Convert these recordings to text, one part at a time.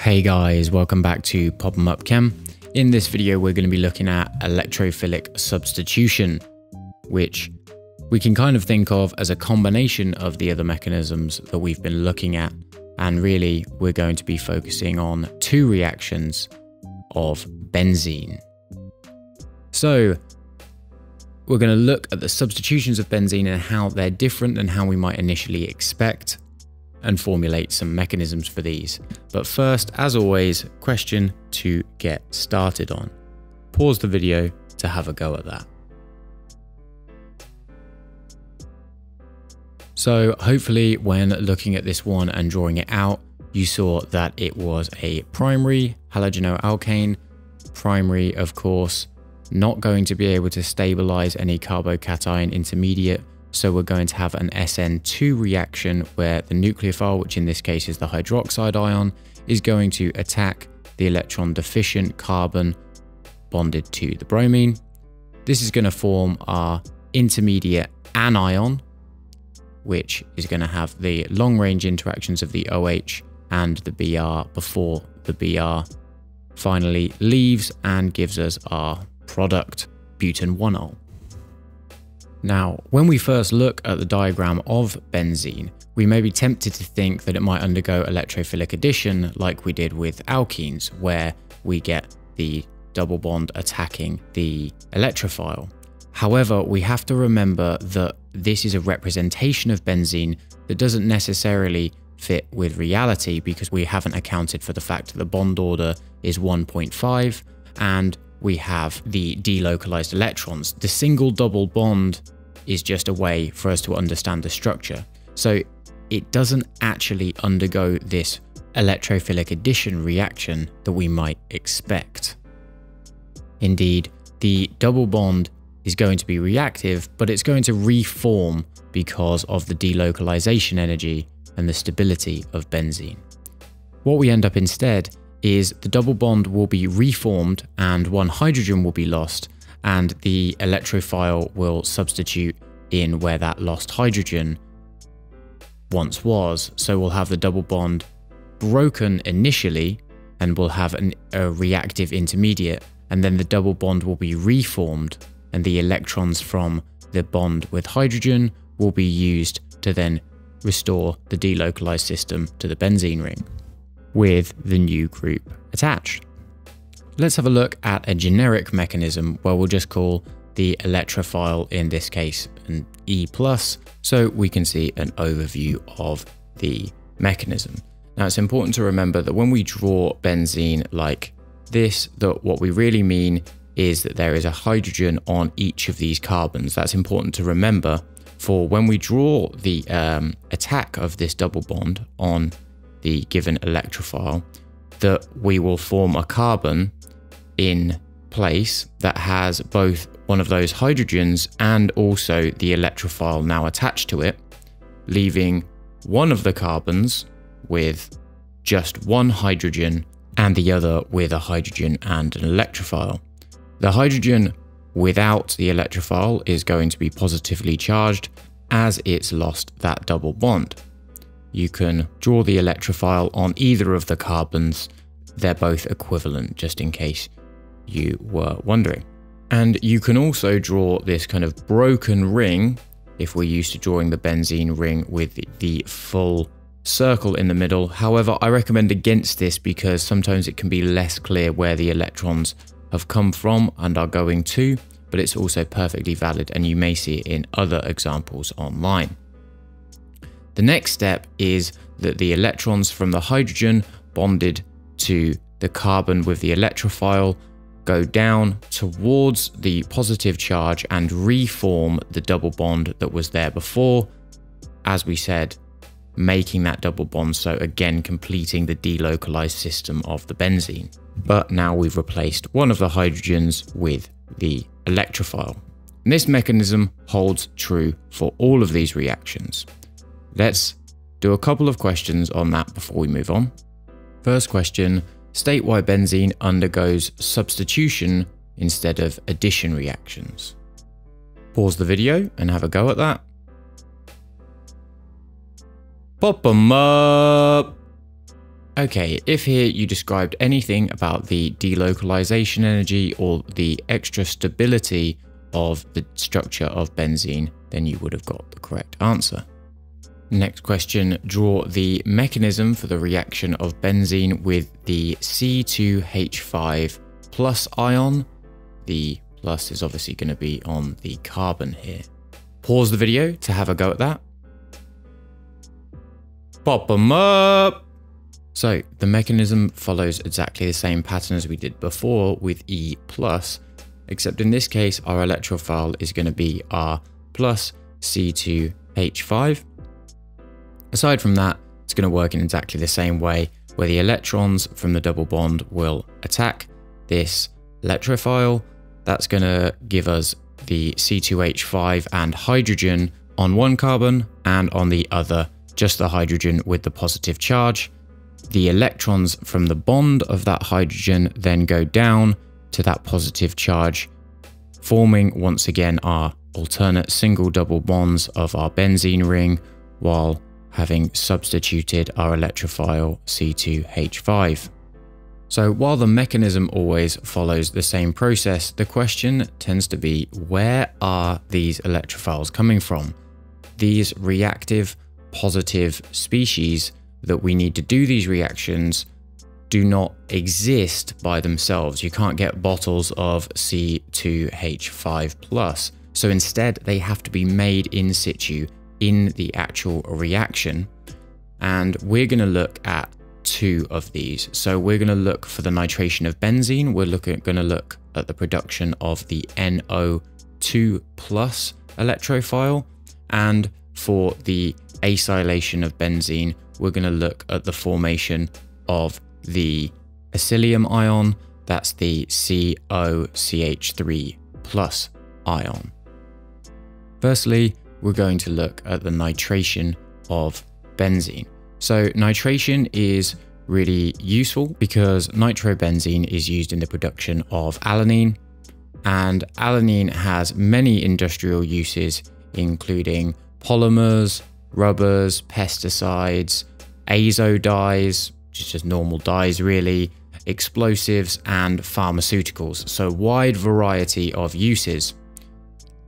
Hey guys, welcome back to Pop 'em Up Chem. In this video, we're going to be looking at electrophilic substitution, which we can kind of think of as a combination of the other mechanisms that we've been looking at. And really, we're going to be focusing on two reactions of benzene. So, we're going to look at the substitutions of benzene and how they're different than how we might initially expect and formulate some mechanisms for these. But first, as always, question to get started on. Pause the video to have a go at that. So hopefully when looking at this one and drawing it out, you saw that it was a primary halogenoalkane. Primary, of course, not going to be able to stabilize any carbocation intermediate so we're going to have an SN2 reaction where the nucleophile, which in this case is the hydroxide ion, is going to attack the electron deficient carbon bonded to the bromine. This is going to form our intermediate anion, which is going to have the long range interactions of the OH and the Br before the Br finally leaves and gives us our product, butanol. Now, when we first look at the diagram of benzene, we may be tempted to think that it might undergo electrophilic addition like we did with alkenes, where we get the double bond attacking the electrophile. However, we have to remember that this is a representation of benzene that doesn't necessarily fit with reality because we haven't accounted for the fact that the bond order is 1.5 and we have the delocalized electrons. The single double bond is just a way for us to understand the structure. So it doesn't actually undergo this electrophilic addition reaction that we might expect. Indeed, the double bond is going to be reactive, but it's going to reform because of the delocalization energy and the stability of benzene. What we end up instead is the double bond will be reformed and one hydrogen will be lost and the electrophile will substitute in where that lost hydrogen once was. So we'll have the double bond broken initially and we'll have an, a reactive intermediate and then the double bond will be reformed and the electrons from the bond with hydrogen will be used to then restore the delocalized system to the benzene ring with the new group attached. Let's have a look at a generic mechanism where we'll just call the electrophile, in this case an E+, so we can see an overview of the mechanism. Now it's important to remember that when we draw benzene like this, that what we really mean is that there is a hydrogen on each of these carbons. That's important to remember for when we draw the um, attack of this double bond on the given electrophile, that we will form a carbon in place that has both one of those hydrogens and also the electrophile now attached to it, leaving one of the carbons with just one hydrogen and the other with a hydrogen and an electrophile. The hydrogen without the electrophile is going to be positively charged as it's lost that double bond. You can draw the electrophile on either of the carbons. They're both equivalent, just in case you were wondering. And you can also draw this kind of broken ring if we're used to drawing the benzene ring with the full circle in the middle. However, I recommend against this because sometimes it can be less clear where the electrons have come from and are going to, but it's also perfectly valid and you may see it in other examples online. The next step is that the electrons from the hydrogen bonded to the carbon with the electrophile go down towards the positive charge and reform the double bond that was there before. As we said, making that double bond, so again completing the delocalized system of the benzene. But now we've replaced one of the hydrogens with the electrophile. And this mechanism holds true for all of these reactions. Let's do a couple of questions on that before we move on. First question, state why benzene undergoes substitution instead of addition reactions. Pause the video and have a go at that. Pop 'em up! Okay, if here you described anything about the delocalization energy or the extra stability of the structure of benzene, then you would have got the correct answer. Next question, draw the mechanism for the reaction of benzene with the C2H5 plus ion. The plus is obviously going to be on the carbon here. Pause the video to have a go at that. Pop them up! So the mechanism follows exactly the same pattern as we did before with E+, plus, except in this case our electrophile is going to be R plus C2H5. Aside from that, it's going to work in exactly the same way where the electrons from the double bond will attack this electrophile. That's going to give us the C2H5 and hydrogen on one carbon and on the other just the hydrogen with the positive charge. The electrons from the bond of that hydrogen then go down to that positive charge, forming once again our alternate single double bonds of our benzene ring while having substituted our electrophile C2H5. So while the mechanism always follows the same process, the question tends to be where are these electrophiles coming from? These reactive positive species that we need to do these reactions do not exist by themselves. You can't get bottles of C2H5+. So instead, they have to be made in situ in the actual reaction. And we're going to look at two of these. So we're going to look for the nitration of benzene. We're going to look at the production of the NO2 plus electrophile. And for the acylation of benzene, we're going to look at the formation of the acylium ion, that's the COCH3 plus ion. Firstly, we're going to look at the nitration of benzene. So nitration is really useful because nitrobenzene is used in the production of aniline and aniline has many industrial uses including polymers, rubbers, pesticides, azo dyes, which is just normal dyes really, explosives, and pharmaceuticals. So, wide variety of uses.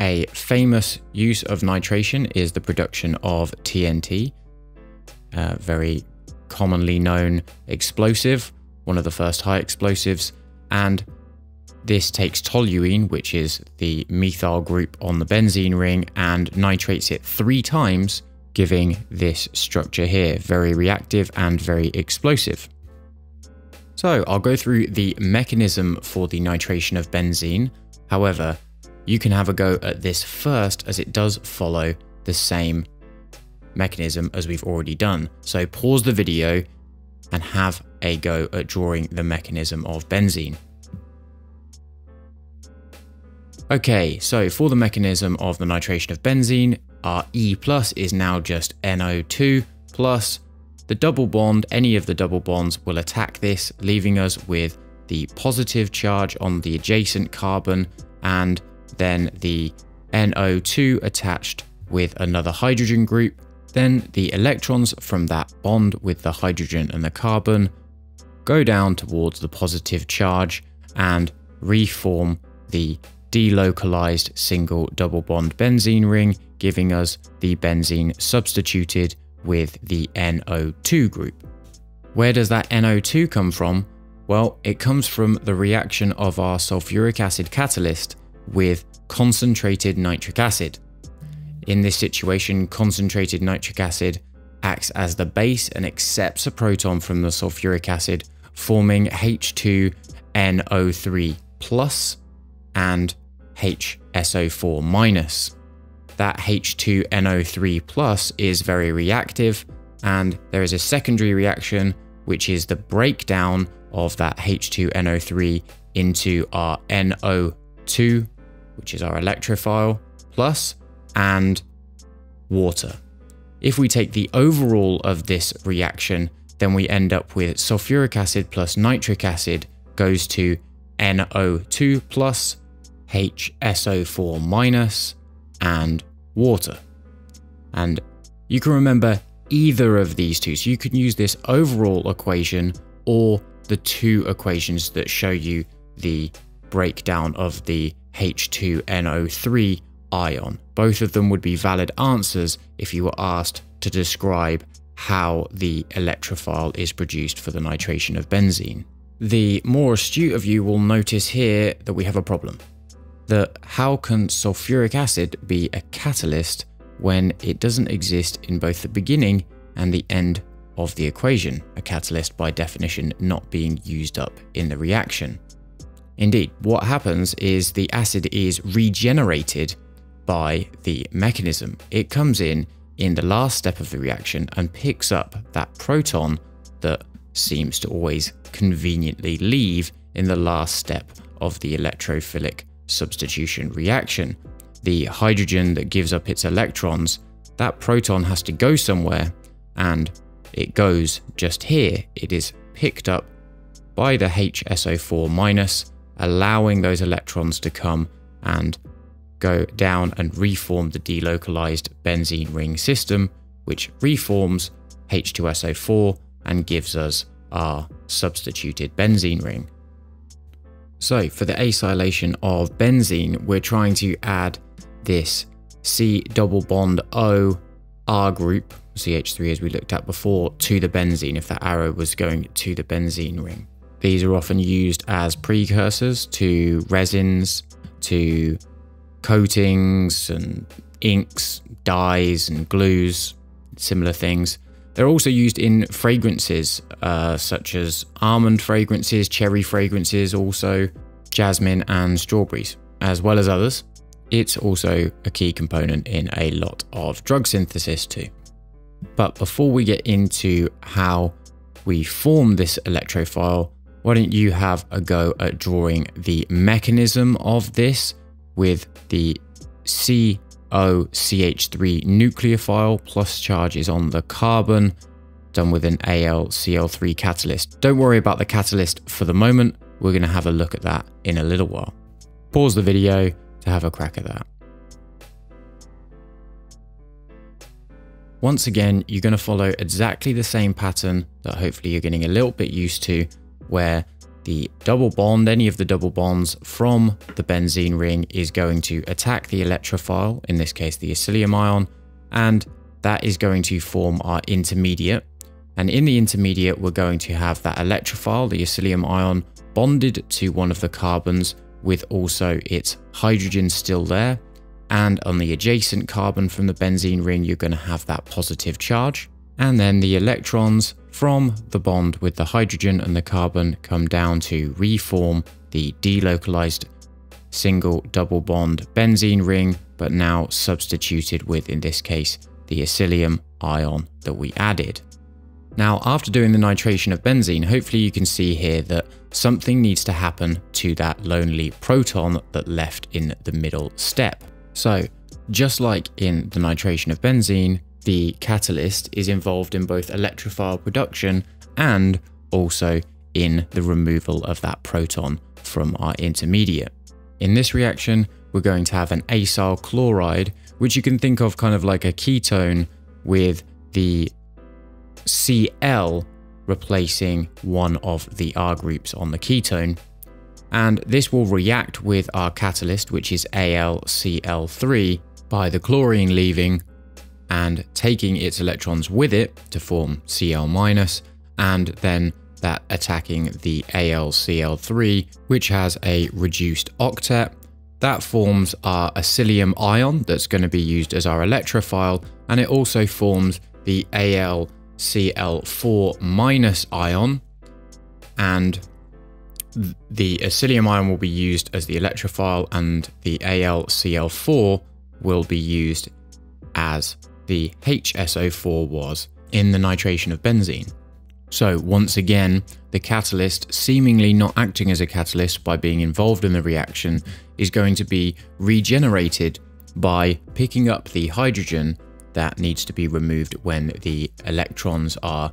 A famous use of nitration is the production of TNT, a uh, very commonly known explosive, one of the first high explosives, and this takes toluene, which is the methyl group on the benzene ring, and nitrates it three times giving this structure here, very reactive and very explosive. So I'll go through the mechanism for the nitration of benzene. However, you can have a go at this first as it does follow the same mechanism as we've already done. So pause the video and have a go at drawing the mechanism of benzene. Okay, so for the mechanism of the nitration of benzene, our E plus is now just NO2 plus. The double bond, any of the double bonds will attack this, leaving us with the positive charge on the adjacent carbon and then the NO2 attached with another hydrogen group. Then the electrons from that bond with the hydrogen and the carbon go down towards the positive charge and reform the delocalized single double bond benzene ring, giving us the benzene substituted with the NO2 group. Where does that NO2 come from? Well, it comes from the reaction of our sulfuric acid catalyst with concentrated nitric acid. In this situation, concentrated nitric acid acts as the base and accepts a proton from the sulfuric acid, forming H2NO3 plus and HSO4 minus. That H2NO3 plus is very reactive, and there is a secondary reaction, which is the breakdown of that H2NO3 into our NO2, which is our electrophile, plus, and water. If we take the overall of this reaction, then we end up with sulfuric acid plus nitric acid goes to NO2 plus HSO4 minus and water. And you can remember either of these two. So you can use this overall equation or the two equations that show you the breakdown of the H2NO3 ion. Both of them would be valid answers if you were asked to describe how the electrophile is produced for the nitration of benzene. The more astute of you will notice here that we have a problem. That how can sulfuric acid be a catalyst when it doesn't exist in both the beginning and the end of the equation, a catalyst by definition not being used up in the reaction. Indeed, what happens is the acid is regenerated by the mechanism. It comes in in the last step of the reaction and picks up that proton that seems to always conveniently leave in the last step of the electrophilic substitution reaction. The hydrogen that gives up its electrons, that proton has to go somewhere and it goes just here. It is picked up by the HSO4 minus, allowing those electrons to come and go down and reform the delocalized benzene ring system, which reforms H2SO4 and gives us our substituted benzene ring. So for the acylation of benzene, we're trying to add this C double bond O R group, CH3 as we looked at before, to the benzene if that arrow was going to the benzene ring. These are often used as precursors to resins, to coatings and inks, dyes and glues, similar things. They're also used in fragrances, uh, such as almond fragrances, cherry fragrances, also jasmine and strawberries, as well as others. It's also a key component in a lot of drug synthesis too. But before we get into how we form this electrophile, why don't you have a go at drawing the mechanism of this with the COCH3 nucleophile plus charges on the carbon done with an AlCl3 catalyst. Don't worry about the catalyst for the moment, we're going to have a look at that in a little while. Pause the video to have a crack at that. Once again, you're going to follow exactly the same pattern that hopefully you're getting a little bit used to, where the double bond, any of the double bonds from the benzene ring is going to attack the electrophile, in this case the acylium ion, and that is going to form our intermediate. And in the intermediate, we're going to have that electrophile, the acylium ion, bonded to one of the carbons with also its hydrogen still there. And on the adjacent carbon from the benzene ring, you're going to have that positive charge. And then the electrons from the bond with the hydrogen and the carbon come down to reform the delocalized single double bond benzene ring, but now substituted with, in this case, the acylium ion that we added. Now, after doing the nitration of benzene, hopefully you can see here that something needs to happen to that lonely proton that left in the middle step. So, just like in the nitration of benzene, the catalyst is involved in both electrophile production and also in the removal of that proton from our intermediate. In this reaction, we're going to have an acyl chloride, which you can think of kind of like a ketone with the Cl replacing one of the R groups on the ketone. And this will react with our catalyst, which is AlCl3, by the chlorine leaving and taking its electrons with it to form Cl-, and then that attacking the AlCl3, which has a reduced octet. That forms our acylium ion that's going to be used as our electrophile, and it also forms the AlCl4 minus ion, and the acylium ion will be used as the electrophile, and the AlCl4 will be used as the HSO4 was in the nitration of benzene. So once again, the catalyst, seemingly not acting as a catalyst by being involved in the reaction, is going to be regenerated by picking up the hydrogen that needs to be removed when the electrons are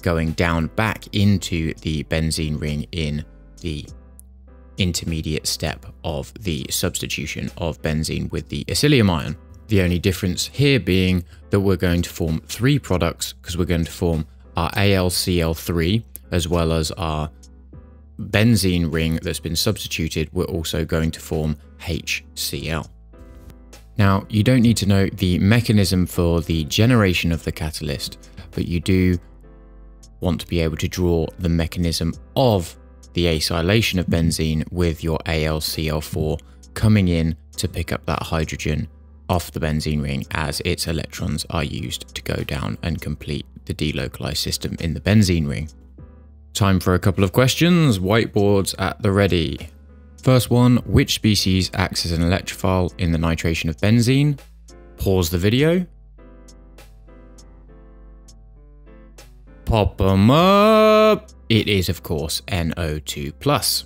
going down back into the benzene ring in the intermediate step of the substitution of benzene with the acylium ion. The only difference here being that we're going to form three products because we're going to form our AlCl3 as well as our benzene ring that's been substituted, we're also going to form HCl. Now, you don't need to know the mechanism for the generation of the catalyst, but you do want to be able to draw the mechanism of the acylation of benzene with your AlCl4 coming in to pick up that hydrogen off the benzene ring as its electrons are used to go down and complete the delocalized system in the benzene ring. Time for a couple of questions, whiteboards at the ready. First one, which species acts as an electrophile in the nitration of benzene? Pause the video. Pop them up! It is of course NO2+.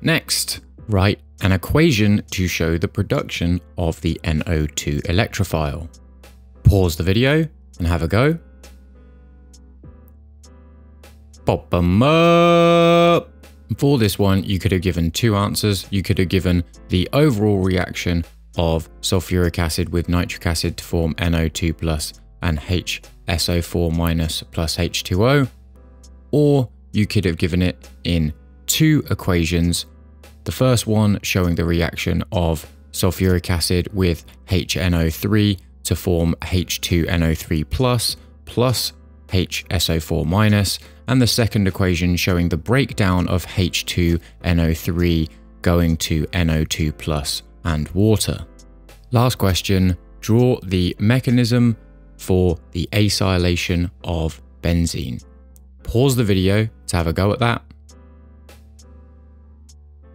Next, write an equation to show the production of the NO2 electrophile. Pause the video and have a go. Pop them up! For this one, you could have given two answers. You could have given the overall reaction of sulfuric acid with nitric acid to form NO2 plus and HSO4 minus plus H2O, or you could have given it in two equations. The first one showing the reaction of sulfuric acid with HNO3 to form H2NO3 plus plus HSO4 minus, and the second equation showing the breakdown of H2NO3 going to NO2 plus and water. Last question, draw the mechanism for the acylation of benzene. Pause the video to have a go at that.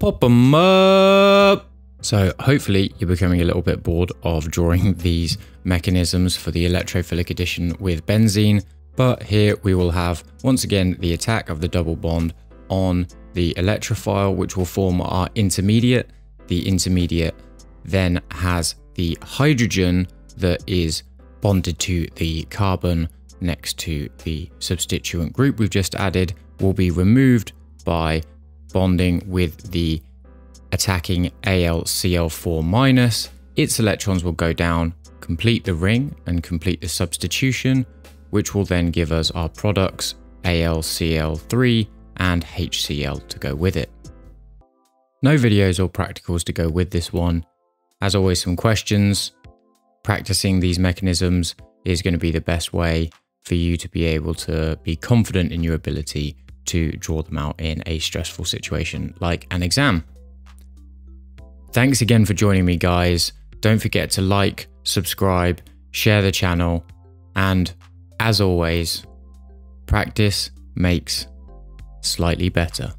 Pop them up! So hopefully you're becoming a little bit bored of drawing these mechanisms for the electrophilic addition with benzene. But here we will have, once again, the attack of the double bond on the electrophile, which will form our intermediate. The intermediate then has the hydrogen that is bonded to the carbon next to the substituent group we've just added will be removed by bonding with the attacking AlCl4 minus. Its electrons will go down, complete the ring and complete the substitution which will then give us our products AlCl3 and HCl to go with it. No videos or practicals to go with this one. As always, some questions. Practicing these mechanisms is going to be the best way for you to be able to be confident in your ability to draw them out in a stressful situation like an exam. Thanks again for joining me, guys. Don't forget to like, subscribe, share the channel, and as always, practice makes slightly better.